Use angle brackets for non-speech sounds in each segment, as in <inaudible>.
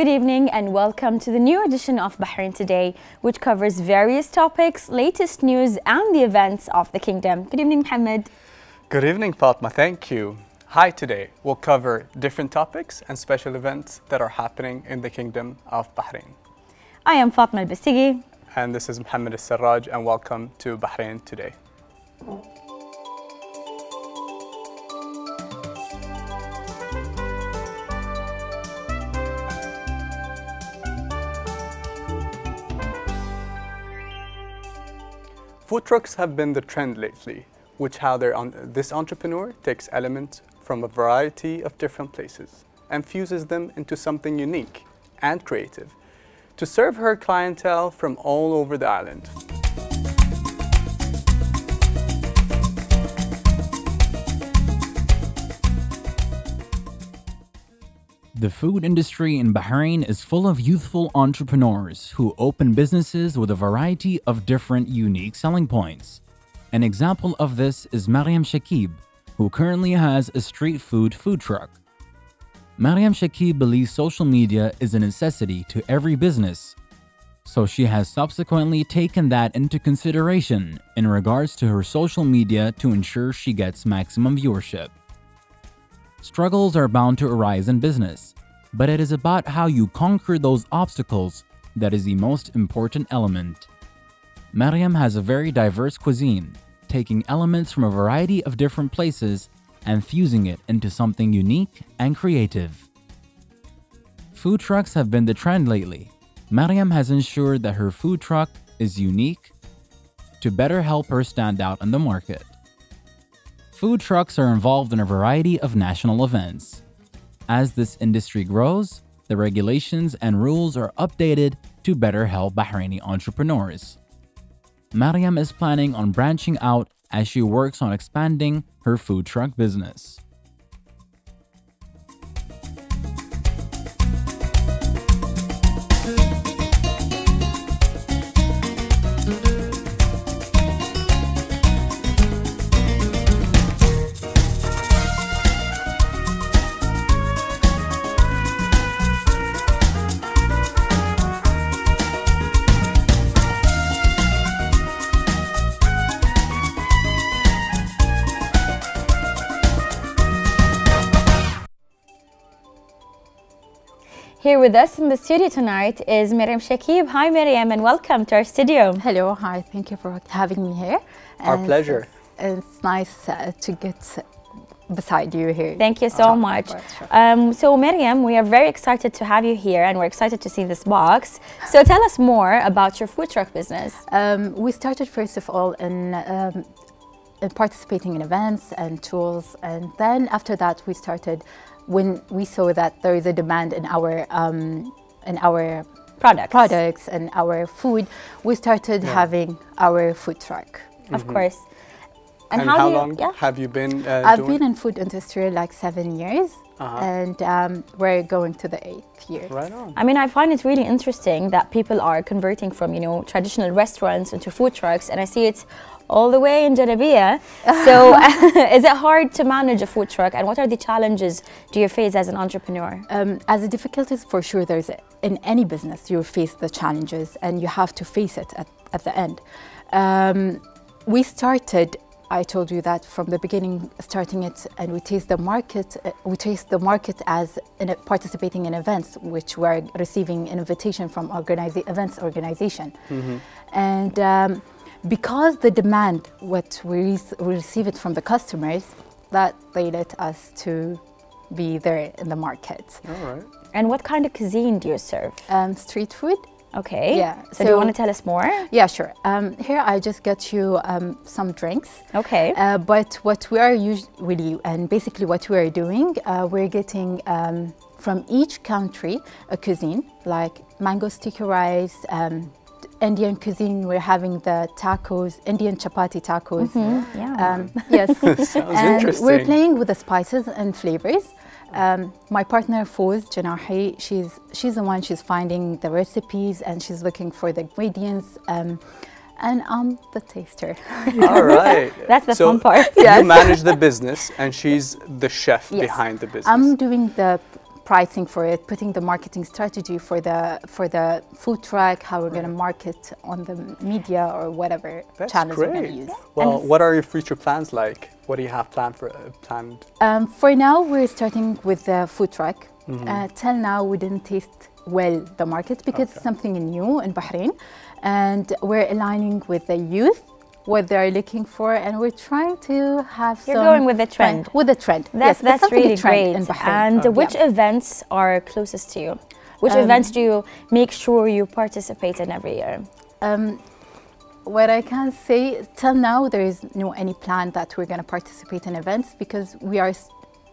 Good evening and welcome to the new edition of Bahrain Today, which covers various topics, latest news, and the events of the kingdom. Good evening, Mohammed. Good evening, Fatma. Thank you. Hi, today we'll cover different topics and special events that are happening in the Kingdom of Bahrain. I am Fatma Al-Bastaki. And this is Mohammed Al-Sarraj, and welcome to Bahrain Today. Food trucks have been the trend lately, which how this entrepreneur takes elements from a variety of different places and fuses them into something unique and creative to serve her clientele from all over the island. The food industry in Bahrain is full of youthful entrepreneurs who open businesses with a variety of different unique selling points. An example of this is Maryam Shakeeb, who currently has a street food food truck. Maryam Shakeeb believes social media is a necessity to every business, so she has subsequently taken that into consideration in regards to her social media to ensure she gets maximum viewership. Struggles are bound to arise in business, but it is about how you conquer those obstacles that is the most important element. Maryam has a very diverse cuisine, taking elements from a variety of different places and fusing it into something unique and creative. Food trucks have been the trend lately. Maryam has ensured that her food truck is unique to better help her stand out in the market. Food trucks are involved in a variety of national events. As this industry grows, the regulations and rules are updated to better help Bahraini entrepreneurs. Maryam is planning on branching out as she works on expanding her food truck business. Here with us in the studio tonight is Miriam Shakeeb. Hi, Miriam, and welcome to our studio. Hello, hi. Thank you for having me here. Our and pleasure. It's, it's nice uh, to get beside you here. Thank you so uh, much. Sure. Um, so, Miriam, we are very excited to have you here, and we're excited to see this box. So, tell us more about your food truck business. Um, we started first of all in. Um, in participating in events and tools and then after that we started when we saw that there is a demand in our um, in our products products and our food, we started yeah. having our food truck. Mm -hmm. Of course. And, and how, how long yeah? have you been? Uh, I've been in food industry like seven years. Uh -huh. and um, we're going to the eighth year. Right on. I mean, I find it really interesting that people are converting from, you know, traditional restaurants into food trucks, and I see it all the way in Jarabia. <laughs> so <laughs> is it hard to manage a food truck and what are the challenges do you face as an entrepreneur? Um, as a difficulties, for sure, there's in any business, you face the challenges and you have to face it at, at the end. Um, we started I told you that from the beginning, starting it, and we taste the market. Uh, we taste the market as in a, participating in events, which we're receiving an invitation from organize, events organization, mm -hmm. and um, because the demand, what we, we receive it from the customers, that they let us to be there in the market. All right. And what kind of cuisine do you serve? Um, street food. Okay. Yeah. So, so, do you want to tell us more? Yeah, sure. Um, here I just got you um, some drinks. Okay. Uh, but what we are usually, and basically what we are doing, uh, we're getting um, from each country a cuisine, like mango sticky rice, um, Indian cuisine, we're having the tacos, Indian chapati tacos. Mm -hmm. Yeah. Um, yes. <laughs> Sounds and interesting. We're playing with the spices and flavors. Um, my partner Foz Janahi, she's she's the one she's finding the recipes and she's looking for the ingredients. Um, and I'm the taster. <laughs> All right. <laughs> That's the so fun part. Yes. You manage the business and she's the chef yes. behind the business. I'm doing the pricing for it, putting the marketing strategy for the for the food truck, how we're going to market on the media or whatever That's channels we're going to great. use. Well, what are your future plans like? What do you have planned for uh, planned? Um, for now, we're starting with the food truck. Mm-hmm. Uh, till now, we didn't taste well the market because Okay. it's something new in Bahrain, and we're aligning with the youth what they're looking for, and we're trying to have You're some going with the trend. with the trend. That's yes, that's really great. Bahrain. And Yeah. which events are closest to you? Which Um, events do you make sure you participate in every year? Um, what I can say till now, there is no any plan that we're going to participate in events because we are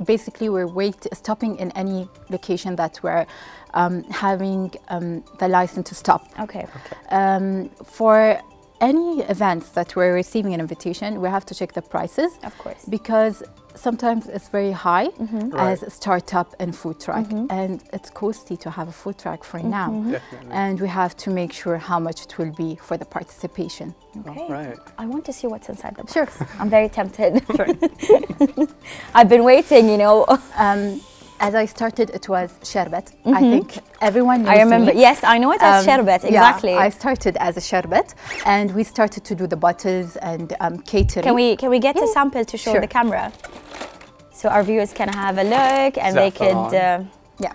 basically we're wait stopping in any location that we're um, having um, the license to stop. Okay. Um, for any events that we're receiving an invitation, we have to check the prices Of course. because sometimes it's very high mm-hmm. as a startup and food truck, mm-hmm. and it's costly to have a food truck for mm-hmm. now. Definitely. And we have to make sure how much it will be for the participation. Okay. All right. I want to see what's inside the box. Sure. I'm very tempted. <laughs> I've been waiting, you know. Um, as I started, it was sherbet. I think everyone knows I remember. me. Yes, I know it as Um, sherbet. yeah, Exactly. I started as a sherbet, and we started to do the bottles and um, catering. Can we can we get a sample to show Sure. the camera, so our viewers can have a look and they could. Uh, Yeah,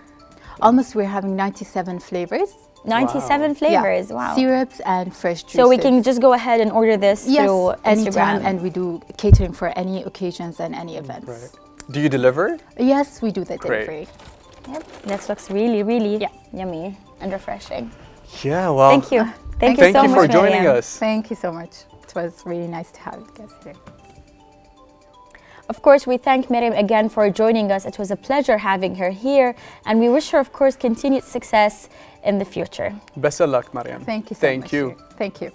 almost we're having 97 flavors. 97 Wow. flavors. Yeah. Wow. Syrups and fresh juices. So we can just go ahead and order this yes, through anytime, Instagram. and we do catering for any occasions and any events. Right. Do you deliver? Yes, we do the Great. delivery. Yep. This looks really, really Yeah. yummy and refreshing. Yeah. Well. Thank you. Thank, Thank you so you much for joining Maryam. us. Thank you so much. It was really nice to have you guys here. Of course, we thank Miriam again for joining us. It was a pleasure having her here, and we wish her, of course, continued success in the future. Best of luck, Maryam. Thank you so Thank much. you. Thank you.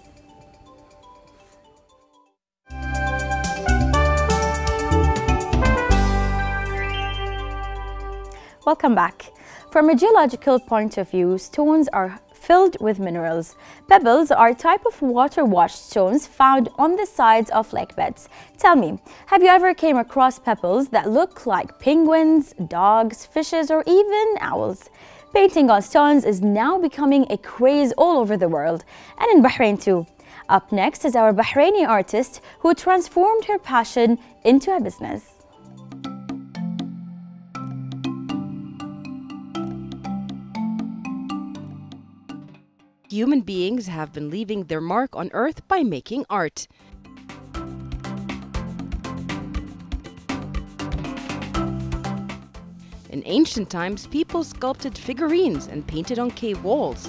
Welcome back. From a geological point of view, stones are filled with minerals. Pebbles are a type of water-washed stones found on the sides of lake beds. Tell me, have you ever came across pebbles that look like penguins, dogs, fishes, or even owls? Painting on stones is now becoming a craze all over the world, and in Bahrain too. Up next is our Bahraini artist who transformed her passion into a business. Human beings have been leaving their mark on Earth by making art. In ancient times, people sculpted figurines and painted on cave walls.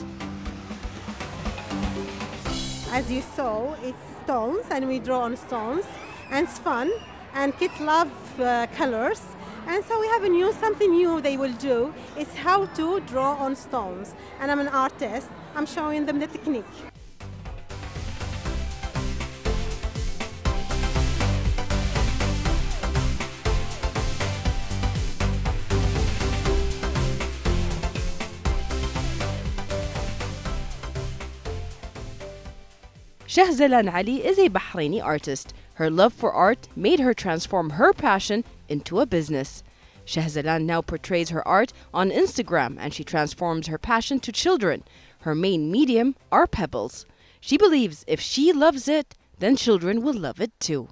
As you saw, it's stones, and we draw on stones, and it's fun. And kids love uh, colors, and so we have a new something new they will do. It's how to draw on stones. And I'm an artist. I'm showing them the technique. Shahzalan Ali is a Bahraini artist. Her love for art made her transform her passion into a business. Shahzalan now portrays her art on Instagram and she transforms her passion to children. Her main medium are pebbles. She believes if she loves it, then children will love it too.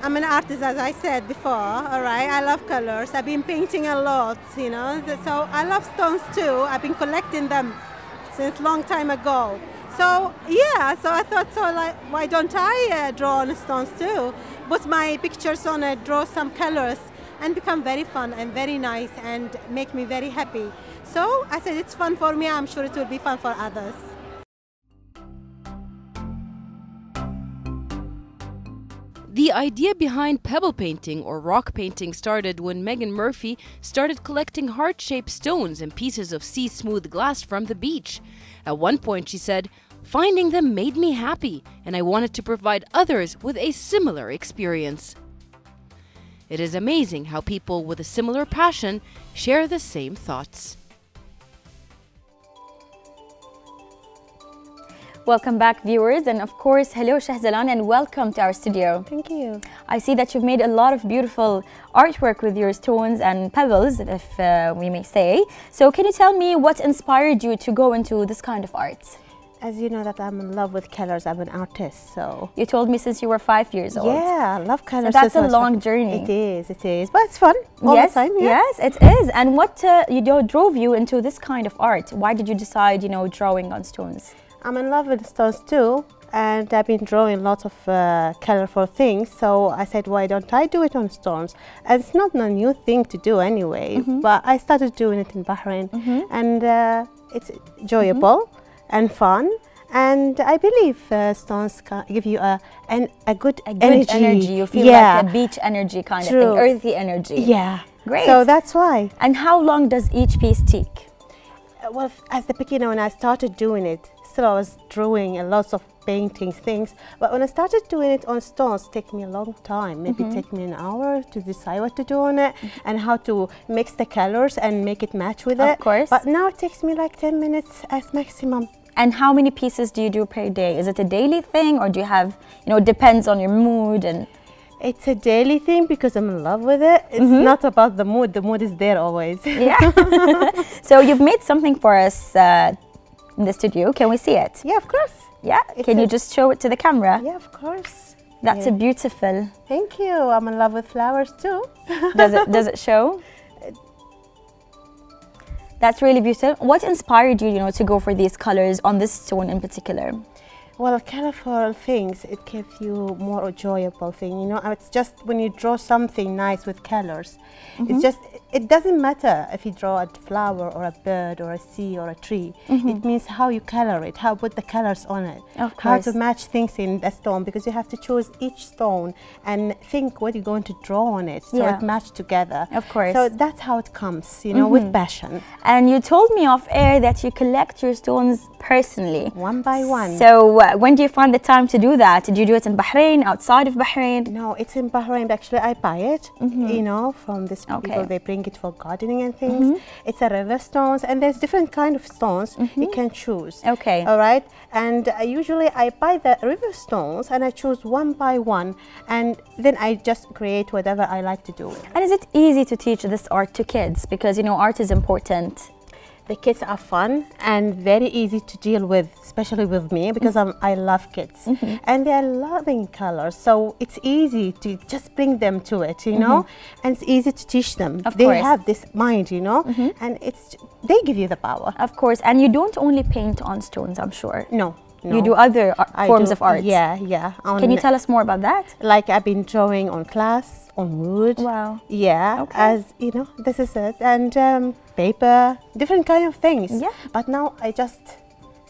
I'm an artist, as I said before. All right, I love colors. I've been painting a lot, you know. So I love stones too. I've been collecting them since long time ago. So yeah, so I thought, so like, why don't I uh, draw on stones too? Put my pictures on it, draw some colors, and become very fun and very nice and make me very happy. So I said, it's fun for me. I'm sure it will be fun for others. The idea behind pebble painting or rock painting started when Megan Murphy started collecting heart shaped stones and pieces of sea smooth glass from the beach. At one point, she said, Finding them made me happy, and I wanted to provide others with a similar experience. It is amazing how people with a similar passion share the same thoughts. Welcome back, viewers, and of course, hello Shahzalan, and welcome to our studio. Thank you. I see that you've made a lot of beautiful artwork with your stones and pebbles, if uh, we may say. So, can you tell me what inspired you to go into this kind of art? As you know that I'm in love with colors, I'm an artist, so You told me since you were five years old. yeah, I love colors. So that's a long five. journey. It is, it is, but it's fun all yes, the time. Yeah. yes, it is. And what uh, you know, drove you into this kind of art? Why did you decide, you know, drawing on stones? I'm in love with stones too, and I've been drawing lots of uh, colorful things. So I said, why don't I do it on stones? And it's not a new thing to do anyway, Mm-hmm. but I started doing it in Bahrain, and uh, it's enjoyable and fun. And I believe uh, stones give you a an, a good A good energy. energy. You feel yeah. like a beach energy kind of thing, earthy energy. yeah. Great. So that's why. And how long does each piece take? Uh, Well, as the beginner, when I started doing it, still I was drawing and lots of painting things. But when I started doing it on stones, take me a long time. Maybe Mm-hmm. take me an hour to decide what to do on it and how to mix the colors and make it match with Of it. course. But now it takes me like 10 minutes as maximum. And how many pieces do you do per day? Is it a daily thing or do you have, you know, depends on your mood and It's a daily thing because I'm in love with it. It's Mm-hmm. not about the mood. The mood is there always. <laughs> yeah. <laughs> so you've made something for us uh, in the studio. Can we see it? yeah, of course. Yeah. It's Can you just show it to the camera? Yeah, of course. That's Yeah. a beautiful. Thank you. I'm in love with flowers too. Does it <laughs> does it show? That's really beautiful. What inspired you, you know, to go for these colors on this stone in particular? Well, colorful things, it gives you more enjoyable thing. You know, it's just when you draw something nice with colors, Mm-hmm. it's just, it doesn't matter if you draw a flower or a bird or a sea or a tree. It means how you color it, how put the colors on it, Mm-hmm. Of how to match things in the stone because you have to choose each stone and think what you're going to draw on it so Yeah. it match together. Of course. So that's how it comes, you know, with passion, And you told me off air that you collect your stones personally. one by one. So uh, when do you find the time to do that? Did you do it in Bahrain, outside of Bahrain? No, it's in Bahrain. Actually, I buy it, you know, from these Okay. people. They bring it for gardening and things. It's a river stones, and there's different kind of stones you can choose. Okay. All right. And uh, usually I buy the river stones and I choose one by one, and then I just create whatever I like to do. And is it easy to teach this art to kids? Because you know art is important. The kids are fun and very easy to deal with, especially with me because I love kids mm-hmm. and they are loving colors. So it's easy to just bring them to it, you know, mm-hmm. and it's easy to teach them. Of they course. have this mind, you know, mm-hmm. and it's they give you the power. Of course, and you don't only paint on stones, I'm sure. No, no. You do other forms do- of art. Yeah, yeah. Can you tell us more about that? Like I've been drawing on glass, on wood. Wow. Yeah, Okay. as you know, this is it, and um, paper, different kind of things. Yeah. But now I just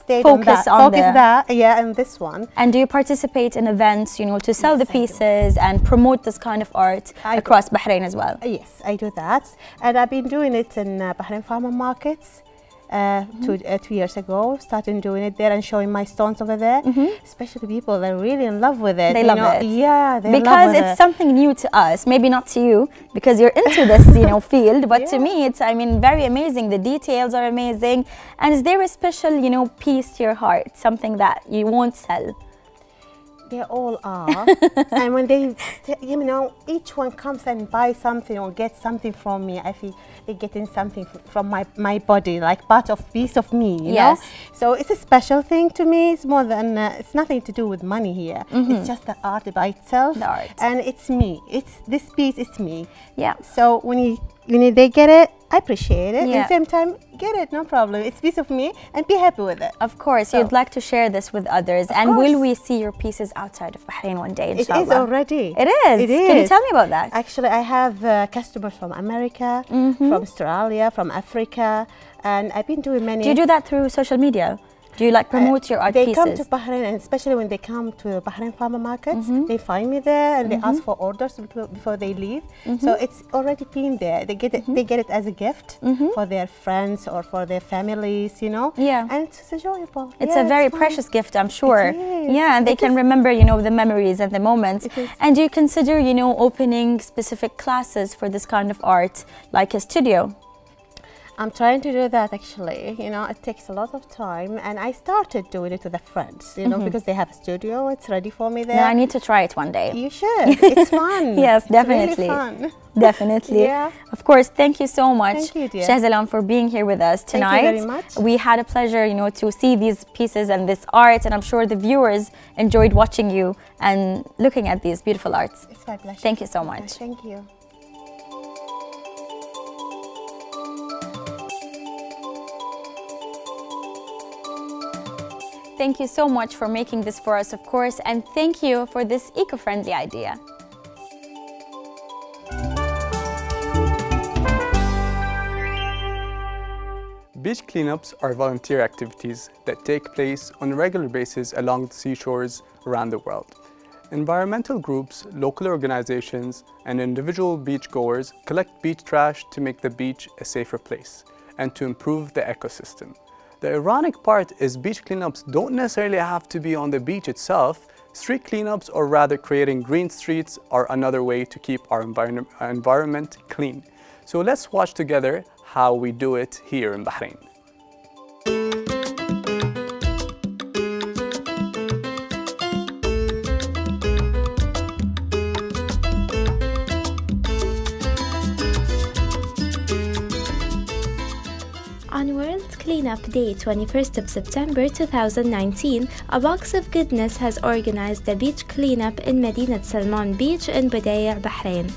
stayed on Focus that. on Focus that. Yeah, and this one. And do you participate in events, you know, to sell Yes, the pieces and promote this kind of art I do. across Bahrain as well? Yes, I do that, and I've been doing it in uh, Bahrain farmer markets. Uh, two, uh, two years ago, started doing it there and showing my stones over there. Especially people, they're really in love with it. They love know. it. Yeah, they because it's it. something new to us maybe not to you because you're into this you know <laughs> field but to me it's i mean very amazing the details are amazing and is there a special you know piece to your heart something that you won't sell They all are. <laughs> and when they, you know, each one comes and buys something or gets something from me, I feel they're getting something from my, my body, like part of piece of me, you Yes. know? So it's a special thing to me. It's more than, uh, it's nothing to do with money here. It's just the art by itself. The art. And it's me. It's this piece, it's me. yeah So when you, when they get it, I appreciate it. Yeah. At the same time, get it, no problem. It's piece of me and be happy with it. of course So- you'd like to share this with others and will we see your pieces outside of bahrain one day It inshallah is already. it is It is. can you tell me about that Actually, I have uh, customers from America, Mm-hmm. from Australia, from Africa, and I've been doing many. do you do that through social media do you like promote your art they pieces come to Bahrain, and especially when they come to the Bahrain farmer markets, Mm-hmm. they find me there and they ask for orders before, they leave. Mm-hmm. So it's already been there. They get it. They get it as a gift for their friends or for their families. You know. Yeah. And it's enjoyable. It's Yeah, a very fun. precious gift, I'm sure. is. Yeah, and they It can remember, you know, the memories and the moments. And do you consider, you know, opening specific classes for this kind of art, like a studio? I'm trying to do that actually. You know, it takes a lot of time, and I started doing it with the friends. You know, mm-hmm. because they have a studio, it's ready for me there. Now I need to try it one day. you should. It's <laughs> fun. Yes, It's really definitely. fun. Definitely. <laughs> Yeah. Of course. Thank you so much, Thank you, dear. Shahzalan, for being here with us tonight. Thank you very much. We had a pleasure, you know, to see these pieces and this art, and I'm sure the viewers enjoyed watching you and looking at these beautiful arts. It's my pleasure. Thank you so much. Thank you. Thank you so much for making this for us, of course, and thank you for this eco-friendly idea. Beach cleanups are volunteer activities that take place on a regular basis along the seashores around the world. Environmental groups, local organizations, and individual beachgoers collect beach trash to make the beach a safer place and to improve the ecosystem. The ironic part is beach cleanups don't necessarily have to be on the beach itself. Street cleanups, or rather creating green streets, are another way to keep our environ- environment clean. So let's watch together how we do it here in Bahrain. Cleanup Day, 21st of September 2019, a Box of Goodness has organized a beach cleanup in Medinat Salman Beach in Budaya, Bahrain.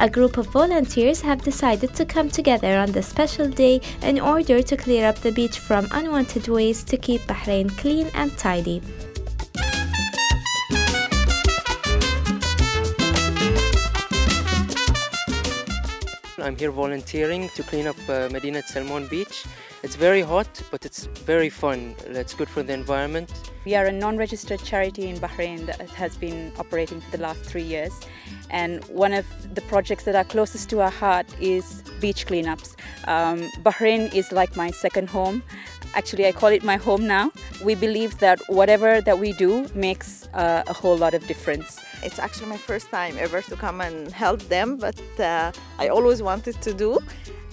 A group of volunteers have decided to come together on this special day in order to clear up the beach from unwanted waste to keep Bahrain clean and tidy. I'm here volunteering to clean up uh, Medinat Salman Beach. It's very hot, but it's very fun. It's good for the environment. We are a non-registered charity in Bahrain that has been operating for the last three years. And one of the projects that are closest to our heart is beach cleanups. Um, Bahrain is like my second home. Actually, I call it my home now. We believe that whatever that we do makes uh, a whole lot of difference. It's actually my first time ever to come and help them, but uh, I always wanted to do.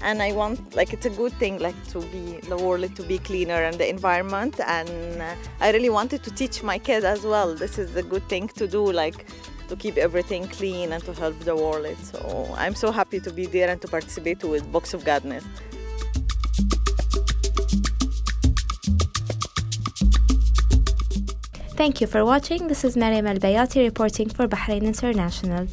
And I want, like, it's a good thing, like, to be the world to be cleaner and the environment. And uh, I really wanted to teach my kids as well. This is a good thing to do, like, to keep everything clean and to help the world. So I'm so happy to be there and to participate with Box of Goodness. Thank you for watching. This is Mariam Al Bayati reporting for Bahrain International.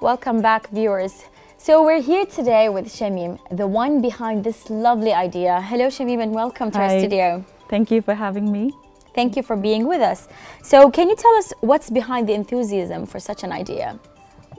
Welcome back, viewers. So we're here today with Shamim, the one behind this lovely idea. Hello, Shamim, and welcome to our Hi. studio. Thank you for having me. Thank you for being with us. So, can you tell us what's behind the enthusiasm for such an idea?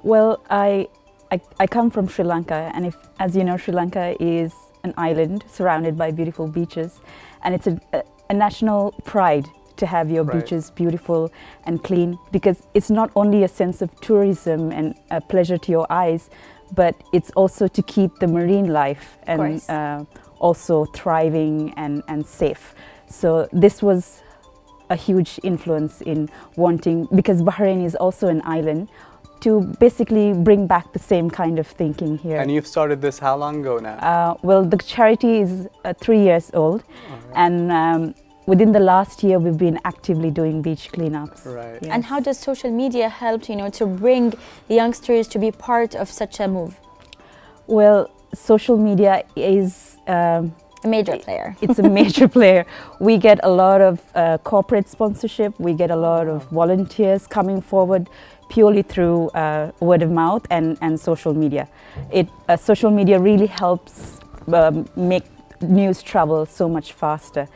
Well, I, I, I come from Sri Lanka, and if, as you know, Sri Lanka is an island surrounded by beautiful beaches, and it's a, a, a national pride to have your Right. beaches beautiful and clean because it's not only a sense of tourism and a pleasure to your eyes, but it's also to keep the marine life and uh, also thriving and, and safe. So this was a huge influence in wanting, because Bahrain is also an island, to basically bring back the same kind of thinking here. And you've started this how long ago now? Uh, well, the charity is uh, three years old, and um, within the last year, we've been actively doing beach cleanups. Right. Yes. And how does social media help, you know, to bring the youngsters to be part of such a move? Well, social media is. Um, A major player. <laughs> it's a major player. We get a lot of uh, corporate sponsorship. We get a lot of volunteers coming forward purely through uh, word of mouth and, and social media. It uh, social media really helps um, make news travel so much faster.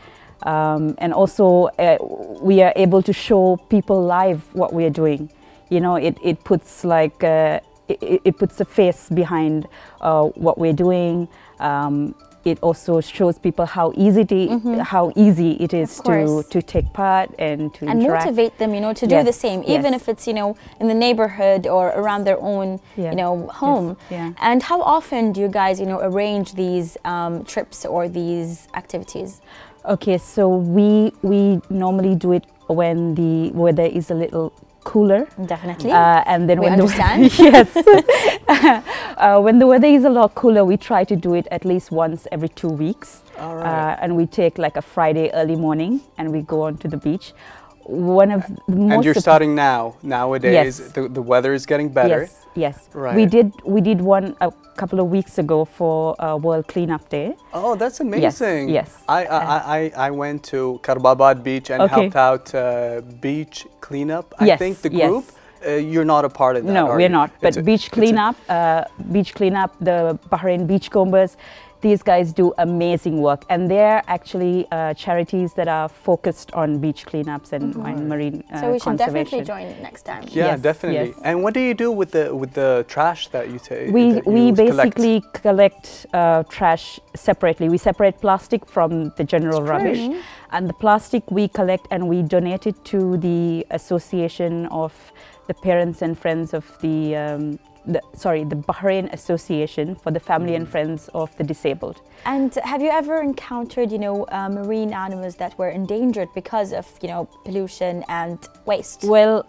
Um, and also, uh, we are able to show people live what we are doing. You know, it, it puts like uh, it, it puts a face behind uh, what we're doing. Um, it also shows people how easy to, how easy it is to, to take part and to and interact. motivate them, you know, to do the Yes, same, even yes. if it's, you know, in the neighborhood or around their own, Yeah. you know, home. yeah. And how often do you guys, you know, arrange these um, trips or these activities? Okay, so we we normally do it when the weather is a little cooler. Definitely. Uh, and then We when understand. the <laughs> yes, <laughs> uh, when the weather is a lot cooler, we try to do it at least once every two weeks. All Uh, and we take like a Friday early morning and we go on to the beach. One of the most and you're starting now. Nowadays, Yes. the, the weather is getting better. Yes, yes. We did we did one a couple of weeks ago for uh, World Cleanup Day. Oh, that's amazing. yes. I, I, I, I went to Karbabad beach and Okay. helped out uh, beach cleanup. I Yes, think the yes. group, uh, you're not a part of that. No, we're you? not. But It's beach it's a- cleanup, uh, beach cleanup, the Bahrain Beachcombers, these guys do amazing work, and they're actually uh, charities that are focused on beach cleanups and, and marine uh, so we should definitely join next time. Yeah, Yes, definitely. yes. And what do you do with the with the trash that you take? we that we you collect? basically collect uh, trash separately. We separate plastic from the general rubbish, and the plastic we collect and we donate it to the association of the parents and friends of the. Um, the, sorry, the Bahrain Association for the Family and Friends of the Disabled. And have you ever encountered, you know, uh, marine animals that were endangered because of, you know, pollution and waste? Well,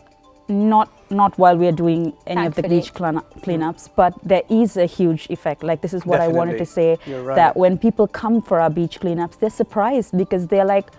not not while we are doing any of the beach clean- cleanups, but there is a huge effect. Like this is what I wanted to say right. that when people come for our beach cleanups, they're surprised because they're like,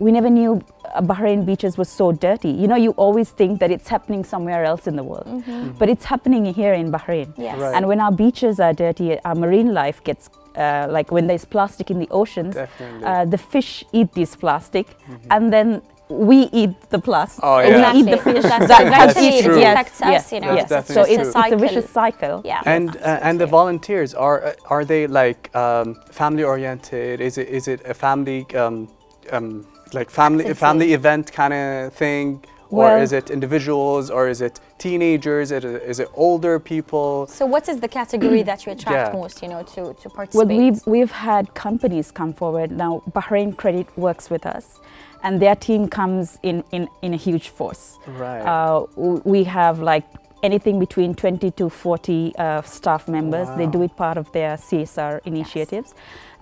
we never knew uh, Bahrain beaches were so dirty. You know, you always think that it's happening somewhere else in the world, but it's happening here in Bahrain. Yes. Right. And when our beaches are dirty, our marine life gets uh, like when there's plastic in the oceans, uh, the fish eat this plastic, and then we eat the plastic. Oh, we eat the fish. That's that eventually that it is- yes, affects us, yes, you know, yes. it's So just a it's, it's a vicious cycle. Yeah. And uh, and the volunteers are uh, are they like um, family oriented? Is it is it a family um, um, like family Activity. family event kind of thing, or Well- is it individuals, or is it teenagers? Is it, is it older people? So what is the category that you attract Yeah. most, you know, to, to participate Well, we've, we've had companies come forward. Now, Bahrain Credit works with us, and their team comes in, in, in a huge force. Right. Uh, we have like anything between 20 to 40 uh, staff members. They do it part of their CSR initiatives.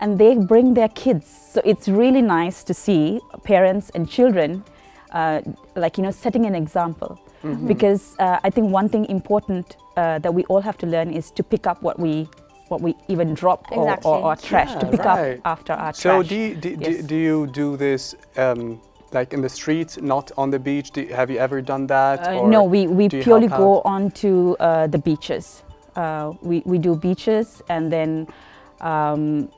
And they bring their kids. So it's really nice to see parents and children, uh, like, you know, setting an example. Mm-hmm. Because uh, I think one thing important uh, that we all have to learn is to pick up what we what we even drop or, Exactly. or, or trash, to pick right. up after our So trash. do you, do, do, Yes. do you do this um, like in the streets, not on the beach? Do, have you ever done that? Uh, no, we, we purely go out? on to uh, the beaches. Uh, we, we do beaches and then um,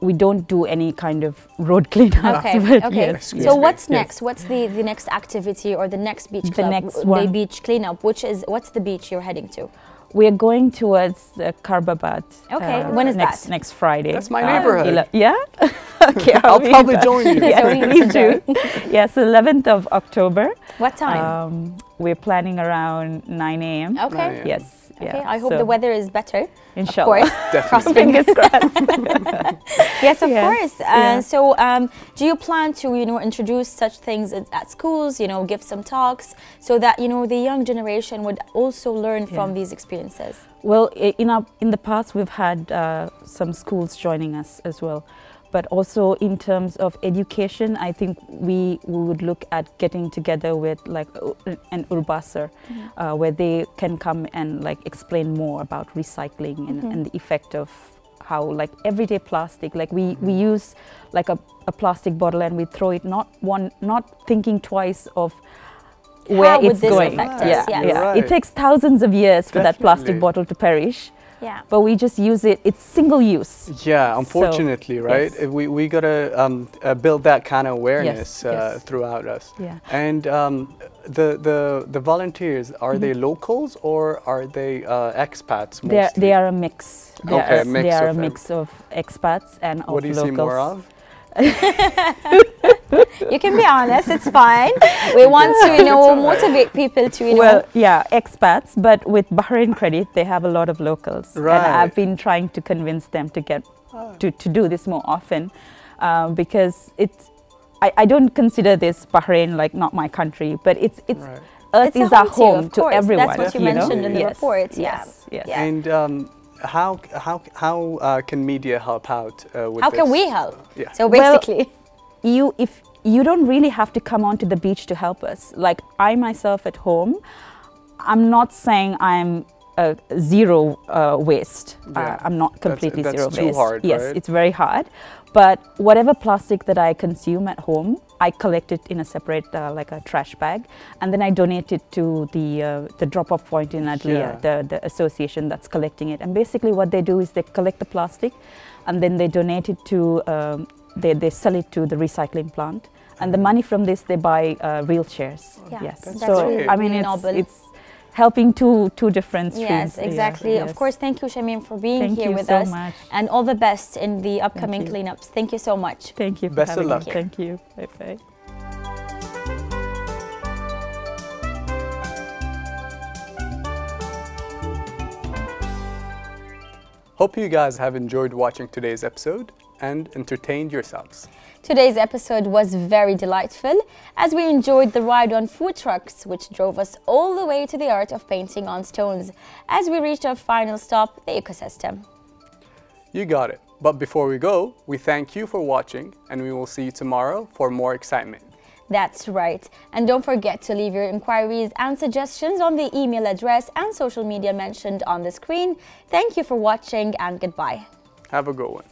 we don't do any kind of road <laughs> cleanup. Okay, <laughs> but okay. yes, so me. what's Yes. next? What's the, the next activity or the next beach The next one. The beach cleanup. Which is what's the beach you're heading to? We are going towards uh, Karbabad. Okay, when is next, that? Next Friday. That's my neighborhood. ele- yeah? <laughs> okay, I'll be probably there. join you. yes, So we need please to do. yes, 11th of October. What time? Um, we're planning around 9 a.m. okay. Nine a.m. Yes. Okay. yeah. I hope So, the weather is better. Inshallah. Of course. <laughs> Cross Fingers crossed. <laughs> Yes, of Yes, course. Uh, yeah. So, um, do you plan to, you know, introduce such things at, at schools? You know, give some talks so that you know the young generation would also learn from these experiences. Well, in our in the past, we've had uh, some schools joining us as well, but also in terms of education, I think we we would look at getting together with like u- an urbasar, mm-hmm. uh, where they can come and like explain more about recycling and, mm-hmm. and the effect of how like everyday plastic like we we mm-hmm. use like a, a plastic bottle and we throw it not one not thinking twice of where How would it's this going. affect us? yeah, yeah. You're it takes thousands of years for that plastic bottle to perish Yeah. but we just use it it's single use Yeah, unfortunately, right? yes. We, we gotta um, uh, build that kind of awareness uh, yes. throughout us. Yeah. And um, the, the the volunteers are they locals or are they uh, expats mostly? they're, they are a mix they Okay, are, a mix they are of a them. mix of expats and of what do you locals see more of? <laughs> You can be honest. It's fine. We want to, you know, motivate people to, you know. well yeah expats but with bahrain credit they have a lot of locals and i've been trying to convince them to get to, to do this more often um, because it's I, I don't consider this bahrain like not my country but it's it's Right. earth It's is our home to you, to course. That's what you know? mentioned in the Yes, report, yeah. yes, yes. Yeah. And um, how how how uh, can media help out uh, with How can we help? Yeah. So Well, basically, you if you don't really have to come onto the beach to help us. Like I myself at home, I'm not saying I'm uh, zero uh, waste. Yeah. Uh, I'm not completely that's zero too waste. hard, yes, right? it's very hard. But whatever plastic that I consume at home, I collect it in a separate, uh, like a trash bag, and then I donate it to the uh, the drop-off point in Adlia, Yeah. the the association that's collecting it. And basically, what they do is they collect the plastic, and then they donate it to um, they they sell it to the recycling plant, and the money from this they buy uh, wheelchairs. Yeah, yes. that's so really, I mean, it's noble. it's helping two two different streams. Yes, exactly. yes. Of course, thank you, Shamim, for being Thank here with so us. much. And all the best in the upcoming you. cleanups. Thank you so much. Thank you for Best of having luck. me. Thank you. Bye bye. Hope you guys have enjoyed watching today's episode and entertained yourselves. Today's episode was very delightful as we enjoyed the ride on food trucks, which drove us all the way to the art of painting on stones as we reached our final stop, the ecosystem. You got it. But before we go, we thank you for watching and we will see you tomorrow for more excitement. That's right. And don't forget to leave your inquiries and suggestions on the email address and social media mentioned on the screen. Thank you for watching and goodbye. Have a good one.